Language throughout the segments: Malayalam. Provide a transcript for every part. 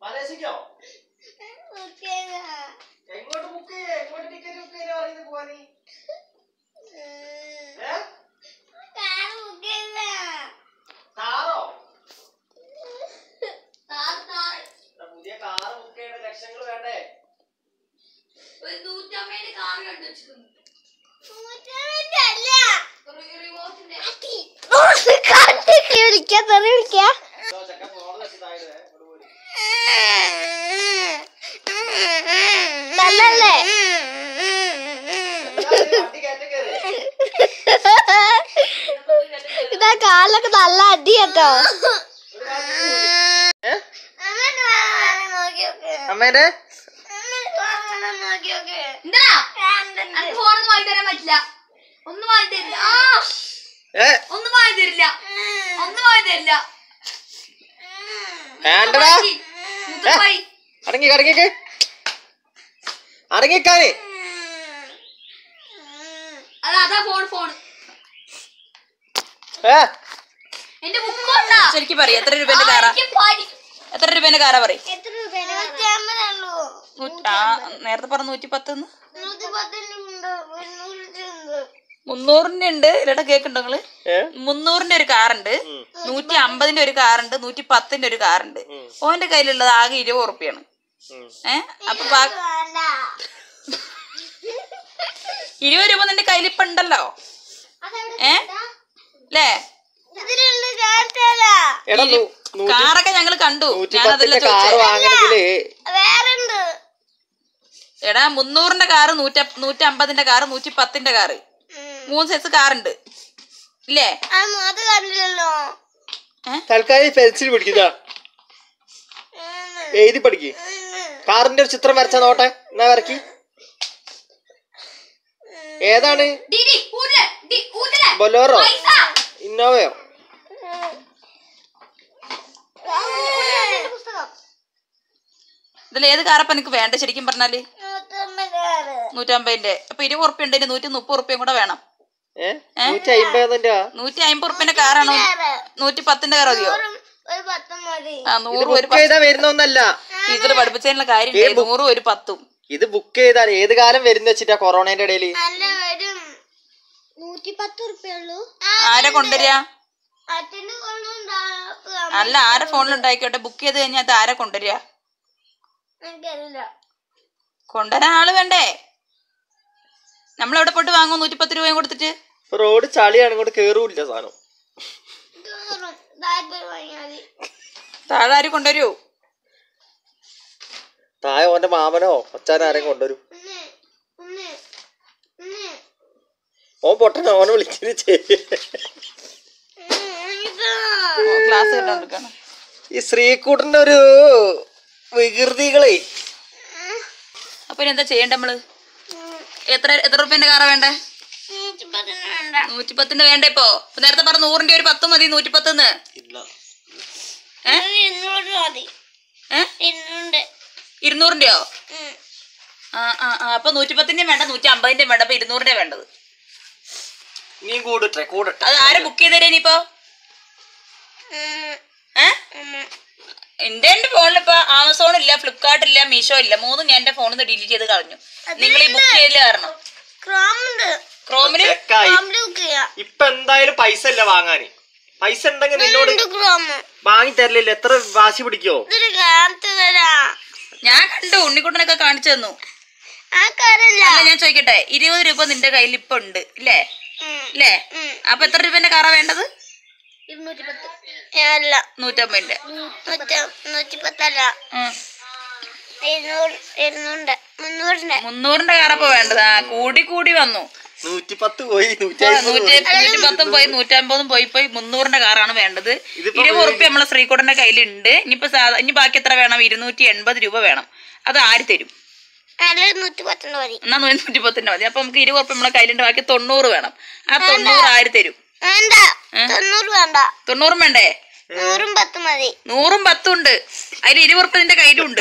ബുക്കിയോ എങ്ങോട്ട് ബുക്ക് എങ്ങോട്ട് ടിക്കറ്റ് ബുക്ക് ചെയ്യാൻ പറയുന്നത് പോവാനി? കാറോ പുതിയ കാറ് ബുക്ക് ചെയ്യണ ലക്ഷങ്ങൾ വേണ്ടേ? ഒരു നൂറ്റമ്പതിന്റെ കാർ കണ്ടു വെച്ചിട്ടുണ്ട്. റിമോട്ടിന്റെ എന്താ ഇത് കാലൊക്കെ നല്ല അടി കേട്ടോ. ഫോണൊന്നും വാങ്ങി തരാൻ പറ്റില്ല. ഒന്നും വാങ്ങി തരില്ല. ഒന്നും വാങ്ങി തരില്ല. ഒന്നും വാങ്ങി തരില്ല. അടങ്ങി അടങ്ങിക്ക് അടങ്ങിക്കാന്. ശരിക്കും പറയും എത്ര രൂപേന്റെ കാറ? എത്ര രൂപേന്റെ കാറ പറയും? എത്ര രൂപ ആ നേരത്തെ പറഞ്ഞ നൂറ്റി പത്തൊന്ന് മുന്നൂറിന്റെ ഉണ്ട്. ഇല്ലട കേക്കുണ്ടോ നിങ്ങൾ? മുന്നൂറിന്റെ ഒരു കാറുണ്ട്. നൂറ്റി അമ്പതിന്റെ ഒരു കാറുണ്ട് നൂറ്റി പത്തിന്റെ ഒരു കാറുണ്ട്. ഓന്റെ കയ്യിലുള്ളത് ആകെ ഇരുപത് ഉറുപ്പിയാണ്. ഏ? അപ്പൊ ഇരുപത് രൂപ നിന്റെ കയ്യിൽ ഇപ്പൊ ഉണ്ടല്ലോ. ഏ? അല്ലേ എടാ കാറൊക്കെ ഞങ്ങൾ കണ്ടു. ഞാൻ വേറുണ്ട് എടാ മുന്നൂറിന്റെ കാറ് നൂറ്റ നൂറ്റി അമ്പതിന്റെ കാറ് നൂറ്റി പത്തിന്റെ കാറ് മൂന്ന് സൈസ് കാറുണ്ട്. ഇല്ലേ? തൽക്കാലം പെൻസിൽ പിടിക്കുന്ന എഴുതി പഠിക്ക്. കാറിന്റെ ഒരു ചിത്രം വരച്ച നോട്ടെ എന്നാ വരക്കി? ഏതാണ്? ബൊലോറോ? ഇന്നോവയോ? ഇതിൽ ഏത് കാറപ്പ എനിക്ക് വേണ്ട ശരിക്കും പറഞ്ഞാൽ? നൂറ്റമ്പത് നൂറ്റമ്പതിന്റെ. അപ്പൊ ഇരുപത് ഉറുപ്പ്യ ഉണ്ട് നൂറ്റി മുപ്പത് ഉറുപ്പ്യം കൂടെ വേണം. നൂറ്റി അമ്പതിന്റെ നൂറ്റി അമ്പത് ഉറുപ്പ്യന്റെ കാറാണോ? നൂറ്റി പത്തിന്റെ കാർ മതിയോ ആ ഒരു വരുന്നൊന്നല്ല. ടീച്ചർ പഠിപ്പിച്ചതിനുള്ള കാര്യം ഏ, ബുക്ക്- നൂറും ഒരു പത്തും. ഇത് ബുക്ക് ചെയ്താൽ ഏത് കാലം വരുന്ന വെച്ചിട്ടാ കൊറോണയുടെ ഇടയിൽ? ആരെ കൊണ്ടുണ്ടാകും അല്ല ആരെ ഫോണിൽ ഉണ്ടായിക്കോട്ടെ ബുക്ക് ചെയ്ത് കഴിഞ്ഞാൽ അത് ആരെ കൊണ്ടുവരിക? എനിക്കറിയില്ല. കൊണ്ടുവരാൻ ആൾ വേണ്ടേ? നമ്മൾ എവിടെ പോയിട്ട് വാങ്ങും? നൂറ്റിപ്പത്ത് രൂപയും കൊടുത്തിട്ട്? റോഡ് ചളിയാണ് ഇങ്ങോട്ട് കേറൂല്ല സാധനം. താഴെ ആര് കൊണ്ടുവരൂ? താഴെ ഓന്റെ മാമനോ അച്ഛനോ ആരെയും കൊണ്ടുവരും. ഓൻ പൊട്ടന ഓനെ വിളിച്ചിട്ട് ക്ലാസ് ഈ ശ്രീകൂട്ടന്റെ ഒരു വികൃതികളെ. അപ്പൊ എന്താ ചെയ്യണ്ട നമ്മൾ? എത്ര എത്ര റുപ്യന്റെ കാറാ വേണ്ടേ? നൂറ്റി പത്തിന് വേണ്ട. നൂറ്റിപ്പത്തിന്റെ വേണ്ട ഇപ്പൊ? ഇപ്പൊ നേരത്തെ പറഞ്ഞ നൂറിന്റെ ഒരു പത്ത് മതി നൂറ്റിപ്പത്തിന്ന്. ഇരുന്നൂറിന്റെയോ. ആ ആ ആ അപ്പൊ നൂറ്റിപ്പത്തിന്റെ വേണ്ട നൂറ്റി അമ്പതിന്റെ വേണ്ട അപ്പൊ ഇരുന്നൂറിന്റെ വേണ്ടത്. നീ കൂടട്ടെ കൂടട്ടെ. അത് ആരെ ബുക്ക് ചെയ്തേ ഇനിയിപ്പോ. എന്റെ എന്റെ ഫോണിൽ ഇപ്പൊ ആമസോൺ ഇല്ല ഫ്ലിപ്കാർട്ട് ഇല്ല മീഷോ ഇല്ല. മൂന്നും ഞാൻ എന്റെ ഫോണിൽ നിന്ന് ഡിലീറ്റ് ചെയ്ത് കളഞ്ഞു. നിങ്ങൾ ഈ ബുക്ക് ചെയ്തില്ല കാരണം ക്രോമിൽ ഇപ്പൊ എന്തായാലും പൈസ ഇല്ല വാങ്ങാന്. പൈസ ഉണ്ടെങ്കിൽ നിന്നോട് വാങ്ങി തരലില്ല എത്ര വാശി പിടിക്കോ? ഞാൻ കണ്ടു ഉണ്ണിക്കുട്ടനൊക്കെ കാണിച്ചു തന്നു. ആ കാരല്ല അല്ല ഞാൻ ചോദിക്കട്ടെ ഇരുപത് രൂപ നിന്റെ കയ്യിൽ ഇപ്പൊ ഉണ്ട് ഇല്ലേ? ഇല്ലേ? ഉം. അപ്പൊ എത്ര രൂപന്റെ കാറാ വേണ്ടത്? ഇരുന്നൂറ്റി പത്ത് അല്ല. നൂറ്റമ്പതിന്റെ. ഇരുന്നൂറിന്റെ മുന്നൂറിന്റെ. മുന്നൂറിന്റെ വേണ്ടതാ. ആ കൂടി കൂടി വന്നു. നൂറ്റി പത്ത് പോയി. നൂറ്റമ്പതും പോയി പോയി മുന്നൂറിന്റെ കാറാണ് വേണ്ടത്. ഇരുപത് റുപ്യ നമ്മളെ ശ്രീകോടന്റെ കയ്യിലുണ്ട്. ഇനിയിപ്പോ സാധാ ഇനി ബാക്കി എത്ര വേണം? ഇരുന്നൂറ്റി എൺപത് രൂപ വേണം. അത് ആര് തരും? എന്നാ നൂറ്റി പത്തിന്റെ മതി. അപ്പൊ നമുക്ക് ഇരുപത് റുപ്യ നമ്മളെ കയ്യിലുണ്ട്. ബാക്കി തൊണ്ണൂറ് വേണം. ആ തൊണ്ണൂറ് ആര് തരും? വേണ്ട. തൊണ്ണൂറ് വേണ്ട. തൊണ്ണൂറും വേണ്ടേ? നൂറും പത്ത് മതി. നൂറും പത്തും ഉണ്ട്. അതിൽ ഇരുപുറപ്പ് നിന്റെ നിന്റെ കയ്യിലുണ്ട്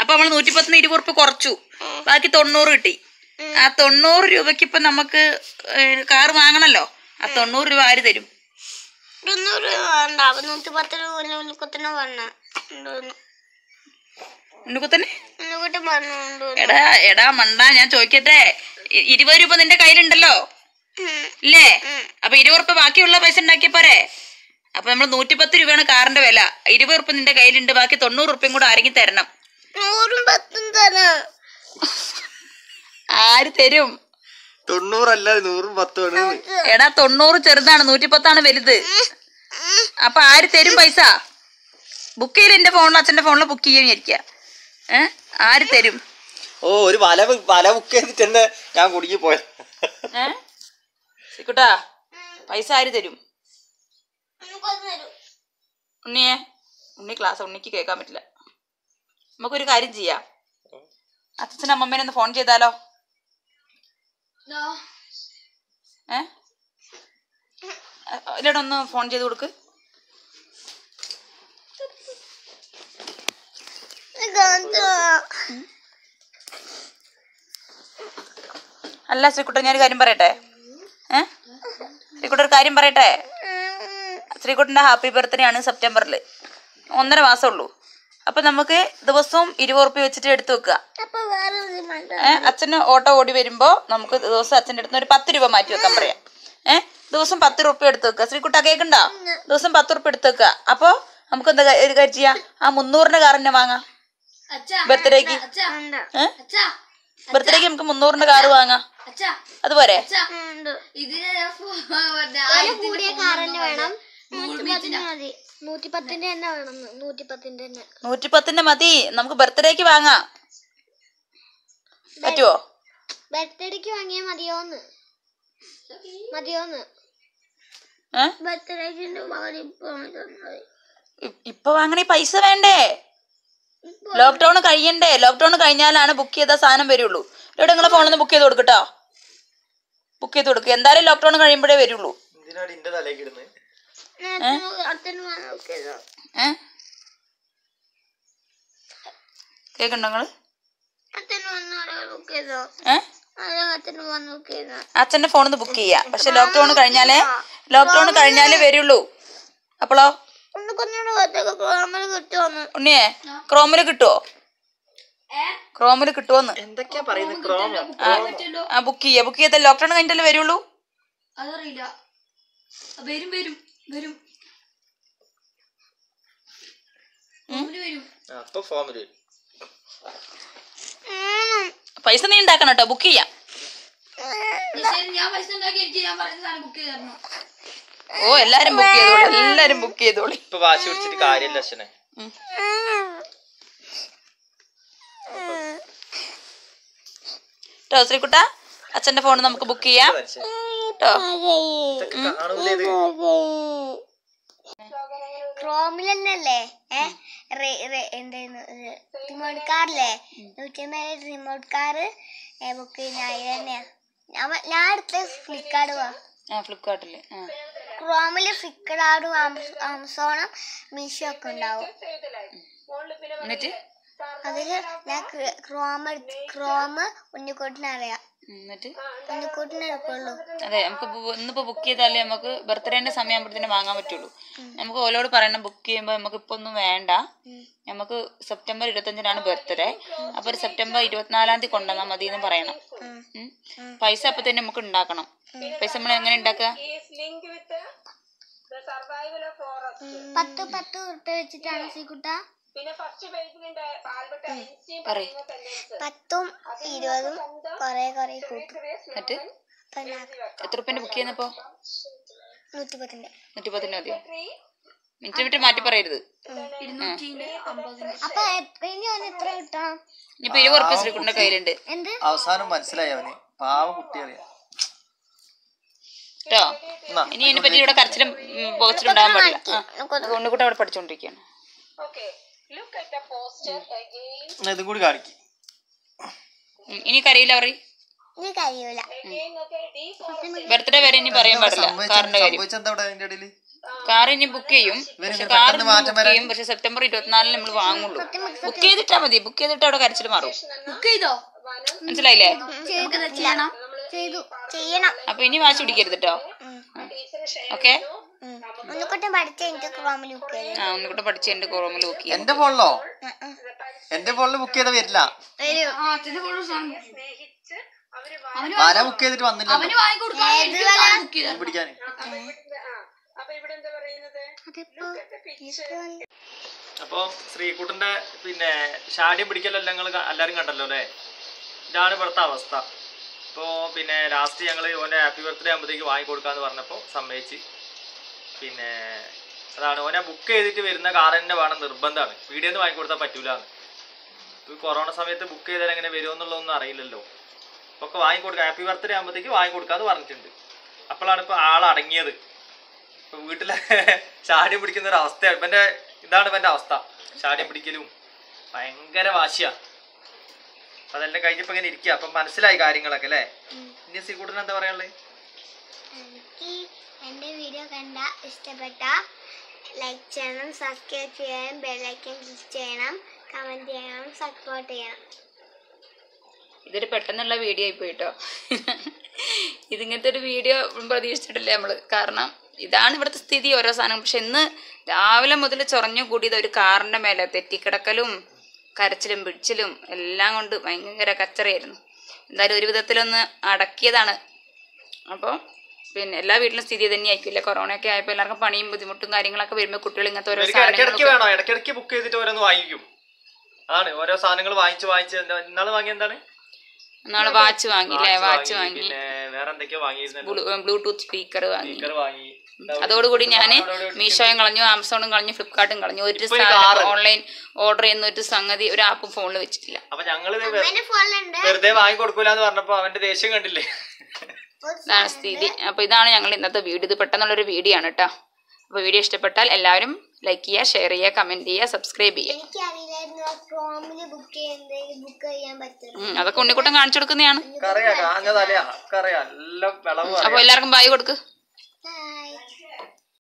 അപ്പൊ നമ്മൾ നൂറ്റിപ്പത്തിന് ഇരുപുറപ്പ് കുറച്ചു. ബാക്കി തൊണ്ണൂറ് കിട്ടി. ആ തൊണ്ണൂറ് രൂപക്ക് ഇപ്പൊ നമുക്ക് കാറ് വാങ്ങണല്ലോ. ആ തൊണ്ണൂറ് രൂപ ആര് തരും? എടാ എടാ മണ്ട ഞാൻ ചോദിക്കട്ടെ. ഇരുപത് രൂപ നിന്റെ കയ്യിലുണ്ടല്ലോ. ഇല്ലേ അപ്പൊ ഇരുപത് ഉറുപ്പ ബാക്കിയുള്ള പൈസ ഉണ്ടാക്കിയ പോരെ? അപ്പൊ നമ്മൾ നൂറ്റിപ്പത്ത് രൂപയാണ് കാറിന്റെ വില. ഇരുപത് ഉറുപ്പ നിന്റെ കയ്യിലുണ്ട്. ബാക്കി തൊണ്ണൂറ് ഉറുപ്പയും കൂടെ ആരെങ്കിലും തരണം. ആര് തരും? തൊണ്ണൂറല്ല നൂറും പത്തുമാണ്. എടാ തൊണ്ണൂറ് ചെറുതാണ്. നൂറ്റിപ്പത്താണ് വലുത്. അപ്പൊ ആര് തരും പൈസ? ബുക്ക് ചെയ്ത് എന്റെ ഫോണിൽ അച്ഛന്റെ ഫോണിൽ ബുക്ക് ചെയ്യാൻ വിചാരിക്കുക ഏഹ് ആര് തരും? ഓ ഒരു വല വല ബുക്ക് ചെയ്തിട്ട് ഞാൻ കുടുങ്ങി പോയ സിക്കുട്ടാ പൈസ ആര് തരും? ഉണ്ണിയെ ഉണ്ണി ക്ലാസ് ഉണ്ണിക്ക് കേൾക്കാൻ പറ്റില്ല. നമുക്കൊരു കാര്യം ചെയ്യാം. അച്ഛനും അമ്മമ്മേനെ ഒന്ന് ഫോൺ ചെയ്താലോ? ഏ? ഇതിലൂടെ ഒന്ന് ഫോൺ ചെയ്ത് കൊടുക്ക്. അല്ല ശ്രീക്കുട്ടൻ ഞാനൊരു കാര്യം പറയട്ടെ? കാര്യം പറയട്ടെ? ശ്രീകുട്ടന്റെ ഹാപ്പി ബർത്ത്ഡേ ആണ് സെപ്റ്റംബറിൽ ഒന്നര മാസം ഉള്ളൂ അപ്പൊ നമുക്ക് ദിവസവും ഇരുപത് വെച്ചിട്ട് എടുത്തു വെക്കുക. ഏഹ് അച്ഛന് ഓട്ടോ ഓടി വരുമ്പോ നമുക്ക് ദിവസം അച്ഛന്റെ അടുത്ത് ഒരു പത്ത് രൂപ മാറ്റി വെക്കാൻ പറയാം. ഏഹ് ദിവസം പത്ത് റുപ്യ എടുത്ത് വെക്കുക. ശ്രീകുട്ട കേൾക്കണ്ടോ? ദിവസം പത്ത് റുപ്യ എടുത്ത് വെക്കുക. അപ്പൊ നമുക്ക് എന്താ ഒരു കാര്യം ചെയ്യാം. ആ മുന്നൂറിന് കാർ തന്നെ വാങ്ങാം. ബർത്ത്ഡേക്ക്. ഏഹ് ബർത്ത്ഡേക്ക് നമുക്ക് മുന്നൂറിന് കാർ വാങ്ങാം. അതുപോലെ. നൂറ്റിപ്പത്തിന്റെ മതി. വേണം. നൂറ്റിപ്പത്തിന്റെ തന്നെ. നൂറ്റിപ്പത്തിന്റെ മതി. നമുക്ക് ബർത്ത്ഡേക്ക് വാങ്ങാം. പറ്റുവോ? ബർത്ത്ഡേക്ക് വാങ്ങിയാ മതിയോന്ന്. മതിയോന്ന്. ബർത്ത്ഡേക്ക് ഇപ്പൊ വാങ്ങണേ പൈസ വേണ്ടേ? ലോക്ക്ഡൌൺ കഴിയണ്ടേ? ലോക്ക്ഡൌൺ കഴിഞ്ഞാലാണ് ബുക്ക് ചെയ്ത സാധനം വരുള്ളൂ. ഇവിടെ നിങ്ങളെ ഫോണിൽ നിന്ന് ബുക്ക് ചെയ്ത് കൊടുക്കട്ടോ ബുക്ക് ചെയ്ത് കൊടുക്കുക എന്തായാലും ലോക്ക്ഡൌൺ കഴിയുമ്പോഴേ വരുള്ളൂ. നിങ്ങൾ? അച്ഛന്റെ ഫോണിൽ നിന്ന് ബുക്ക് ചെയ്യാം. പക്ഷെ ലോക്ക്ഡൌൺ കഴിഞ്ഞാലേ ലോക്ക്ഡൌൺ കഴിഞ്ഞാലേ വരുള്ളൂ. അപ്പോളോ? ഉണ്ണിയേ ക്രോമിൽ കിട്ടുവോ? ക്രോമിൽ കിട്ടുവോന്ന്? എന്തൊക്കെയാ പറയുന്നത്? ക്രോമോ? പറ്റുമല്ലോ ആ ബുക്ക് ചെയ്യാ. ബുക്ക് ചെയ്ത ലോക്ക്ഡൌൺ കഴിഞ്ഞിട്ടല്ലേ വരുള്ളൂ? അതറിയില്ല. വരും വരും വരും. പൈസ നീ ഉണ്ടാക്കണം കേട്ടോ ബുക്ക് ചെയ്യാം. ഞാൻ പൈസ ഉണ്ടാക്കി എനിക്ക് ഞാൻ പറയുന്ന സാധനം ബുക്ക് ചെയ്ത് ഓ എല്ലാരും ബുക്ക് ചെയ്തോളൂ എല്ലാരും ബുക്ക് ചെയ്തോളൂ. ഇപ്പൊ വാശി പിടിച്ചിട്ട് കാര്യമില്ല അച്ഛനെ കേട്ടോ ശ്രീകുട്ട അച്ഛന്റെ ഫോൺ നമുക്ക് ബുക്ക് ചെയ്യാം. കേട്ടോ എന്തായിരുന്നു റിമോട്ട് കാറില്ലേ നൂറ്റമ്പത് റിമോട്ട് കാറ് ബുക്ക് ചെയ്യുന്ന അതിൽ തന്നെയാ ഞാൻ ഞാൻ അടുത്ത ഫ്ലിപ്കാർട്ട് പോവാ. ആ ഫ്ലിപ്കാർട്ടിൽ ആ. ക്രോമിൽ ഫ്ലിപ്കാർട്ടും ആമസോണും മീഷോ ഒക്കെ ഉണ്ടാവും. എന്നിട്ട്? അതിൽ ഞാൻ ക്രോമ ക്രോം ഉണ്ണിക്കോട്ടിന് അറിയാം. എന്നിട്ട്? ഉണ്ണിക്കോട്ടിനെ എടുക്കുള്ളൂ. അതെ നമുക്ക് ഇന്നിപ്പോ ബുക്ക് ചെയ്താലേ നമുക്ക് ബർത്ത്ഡേന്റെ സമയം ആകുമ്പോഴത്തേന് വാങ്ങാൻ പറ്റുള്ളൂ. നമുക്ക് ഓലോട് പറയണം ബുക്ക് ചെയ്യുമ്പോൾ നമുക്ക് ഇപ്പൊ ഒന്നും വേണ്ട. നമുക്ക് സെപ്റ്റംബർ ഇരുപത്തഞ്ചിനാണ് ബർത്ത്ഡേ അപ്പൊ ഒരു സെപ്റ്റംബർ ഇരുപത്തിനാലാം തീയതി കൊണ്ടുവന്നാൽ മതി എന്ന് പറയണം പൈസ അപ്പൊ തന്നെ നമുക്ക് ഉണ്ടാക്കണം. പൈസ നമ്മൾ എങ്ങനെ ഉണ്ടാക്കുക? പത്ത് പത്ത് ഉറുപ്പ്യ വെച്ചിട്ടാണ് സീക്കുട്ട പറയ്. പത്തും ഇരുപതും കൊറേ കൊറേ പിന്നെ എത്ര റുപ്യന്റെ ബുക്ക് ചെയ്യുന്നപ്പോ? നൂറ്റിപ്പത്തിന്റെ നൂറ്റിപ്പത്തിന് മതിയോ? മിനിറ്റ് വിട്ട് മാറ്റി പറയരുത്. അപ്പൊ ഇനി അവന് എത്ര കിട്ടണം ഇനിയിപ്പോ ഇരുപത് റുപ്യ ശ്രീകുട്ടിന്റെ കയ്യിലുണ്ട്. എന്ത്? അവസാനം മനസ്സിലായി അവന്. പാവ കുട്ടിയറിയാം കേട്ടോ? ഇനി ഇതിനെ പറ്റി ഇവിടെ കരച്ചിലും പോകച്ചിലും ഉണ്ടാകാൻ പാടില്ല. അവിടെ ഇതും കൂടി കാണിക്കും. ഇനി കരയില്ല പറയും. ബർത്ത്ഡേ വരെ ഇനി പറയാൻ പാടില്ല കാറിന്റെ കാര്യം. കാർ ഇനി ബുക്ക് ചെയ്യും. പക്ഷെ കാർ ബുക്ക് ചെയ്യും. പക്ഷെ സെപ്റ്റംബർ ഇരുപത്തിനാലിന് നമ്മൾ വാങ്ങുള്ളൂ. ബുക്ക് ചെയ്തിട്ടാ മതി. ബുക്ക് ചെയ്തിട്ട് അവിടെ കരച്ചിട്ട് മാറും. ബുക്ക് ചെയ്തോ? മനസ്സിലായില്ലേ? അപ്പൊ ഇനി വാശി പിടിക്കരുത് കേട്ടോ ഓക്കെ? ഒന്നുകൂട്ടം പഠിച്ച എന്റെ ക്രോമിൽ ബുക്ക് ഒന്നുകൂടെ പഠിച്ച് എന്റെ ഫോണിലോ? എന്റെ ഫോണിൽ ബുക്ക് ചെയ്ത വരില്ല. ആരാ ബുക്ക് ചെയ്തിട്ട് വന്നില്ല പിടിക്കാൻ. അപ്പോൾ ശ്രീകുട്ടന്റെ പിന്നെ ഷാഡി പിടിക്കലെല്ലാം എല്ലാരും എല്ലാവരും കണ്ടല്ലോ അല്ലേ? ഇതാണ് ഇവിടുത്തെ അവസ്ഥ. ഇപ്പോൾ പിന്നെ ലാസ്റ്റ് ഞങ്ങൾ ഓന്റെ ഹാപ്പി ബർത്ത്ഡേ ആകുമ്പോഴത്തേക്ക് വാങ്ങിക്കൊടുക്കാന്ന് പറഞ്ഞപ്പോൾ സമ്മതിച്ച്. പിന്നെ അതാണ്. ഓനെ ബുക്ക് ചെയ്തിട്ട് വരുന്ന കാർ തന്നെ വേണം നിർബന്ധമാണ്. വീഡിയോ ഒന്നും വാങ്ങിക്കൊടുത്താൽ പറ്റൂലാണ് ഇപ്പോൾ കൊറോണ സമയത്ത് ബുക്ക് ചെയ്താൽ എങ്ങനെ വരുമെന്നുള്ളതൊന്നും അറിയില്ലല്ലോ. ഒക്കെ വാങ്ങിക്കൊടുക്കുക ഹാപ്പി ബർത്ത്ഡേ ആകുമ്പോഴത്തേക്ക് വാങ്ങിക്കൊടുക്കാമെന്ന് പറഞ്ഞിട്ടുണ്ട്. അപ്പോഴാണ് ഇപ്പോൾ ആൾ അടങ്ങിയത്. ഇപ്പൊ വീട്ടിലെ ചാടി പിടിക്കുന്ന ഒരു അവസ്ഥയാണ് ഇവന്റെ ഇതാണ് ഇവന്റെ അവസ്ഥ. ചാടി പിടിക്കലും. ഭയങ്കര വാശിയാണ് അപ്പം അതെല്ലാം കഴിഞ്ഞപ്പോൾ ഇങ്ങനെ ഇരിക്കുക അപ്പം മനസ്സിലായി കാര്യങ്ങളൊക്കെ അല്ലേ? ഇനി സീക്കൂട്ടിന് എന്താ പറയാനുള്ളത് എന്റെ വീഡിയോ കണ്ട ഇഷ്ടപ്പെട്ട ലൈക്ക് ചെയ്യണം സബ്സ്ക്രൈബ് ചെയ്യണം ബെല്ലൈക്കൻ ക്ലിക്ക് ചെയ്യണം കമന്റ് ചെയ്യണം സപ്പോർട്ട് ചെയ്യണം. ഇതൊരു പെട്ടെന്നുള്ള വീഡിയോ ആയി പോയിട്ടോ. ഇതിങ്ങനത്തെ ഒരു വീഡിയോ പ്രതീക്ഷിച്ചിട്ടില്ല നമ്മൾ കാരണം ഇതാണ് ഇവിടുത്തെ സ്ഥിതി ഓരോ സാധനം പക്ഷെ ഇന്ന് രാവിലെ മുതൽ ചൊറഞ്ഞു കൂടിയത് ഒരു കാറിന്റെ മേലെ. തെറ്റിക്കിടക്കലും കരച്ചിലും പിടിച്ചിലും എല്ലാം കൊണ്ട് ഭയങ്കര കച്ചറയായിരുന്നു. എന്തായാലും ഒരു വിധത്തിലൊന്ന് അടക്കിയതാണ്. അപ്പോൾ പിന്നെ എല്ലാ വീട്ടിലും സ്ഥിതി തന്നെയായിരിക്കില്ല കൊറോണയൊക്കെ ആയപ്പോൾ എല്ലാവർക്കും പണിയും ബുദ്ധിമുട്ടും കാര്യങ്ങളൊക്കെ വരുമ്പോൾ കുട്ടികൾ ഇങ്ങനത്തെ ഓരോ ഇടയ്ക്കിടയ്ക്ക് ബുക്ക് ചെയ്തിട്ട് ഓരോന്ന് വാങ്ങിക്കും. അതാണ് ഓരോ സാധനങ്ങൾ വാങ്ങിച്ച് വാങ്ങിച്ച് എന്താ ഇന്നാൾ വാങ്ങിയ എന്താണ്? നാളെ വാച്ച് വാങ്ങിയില്ലേ വാച്ച് വാങ്ങി. വേറെ എന്തൊക്കെയോ വാങ്ങിയിരുന്നല്ലോ. ബ്ലൂടൂത്ത് സ്പീക്കർ വാങ്ങി. സ്പീക്കർ വാങ്ങി. അതോടുകൂടി ഞാൻ മീഷോയും കളഞ്ഞു ആമസോണും കളഞ്ഞു ഫ്ലിപ്കാർട്ടും കളഞ്ഞു. ഒരു സാധനം ഓൺലൈൻ ഓർഡർ ചെയ്യുന്ന ഒരു സംഗതി ഒരു ആപ്പും ഫോണിൽ വെച്ചിട്ടില്ല. അപ്പൊ ഞങ്ങൾ വെറുതെ വാങ്ങി കൊടുക്കൂലെന്ന് വാങ്ങിക്കൊടുക്കൂലെന്ന് പറഞ്ഞപ്പോ അവന്റെ ദേഷ്യം കണ്ടില്ലേ? ഇതാണ് സ്ഥിതി. അപ്പൊ ഇതാണ് ഞങ്ങൾ ഇന്നത്തെ വീഡിയോ ഇത് പെട്ടെന്നുള്ളൊരു വീഡിയോ ആണ് കേട്ടോ. അപ്പൊ വീഡിയോ ഇഷ്ടപ്പെട്ടാൽ എല്ലാവരും ലൈക്ക് ചെയ്യുക ഷെയർ ചെയ്യുക കമന്റ് ചെയ്യുക സബ്സ്ക്രൈബ് ചെയ്യുക. അതൊക്കെ ഉണ്ണിക്കുട്ടൻ കാണിച്ചു കൊടുക്കുന്നതാണ്. കറിയാ കാഞ്ഞ തലയാ കറിയാ എല്ലാം വിളവ്. അപ്പൊ എല്ലാവർക്കും ബായ് കൊടുക്ക്.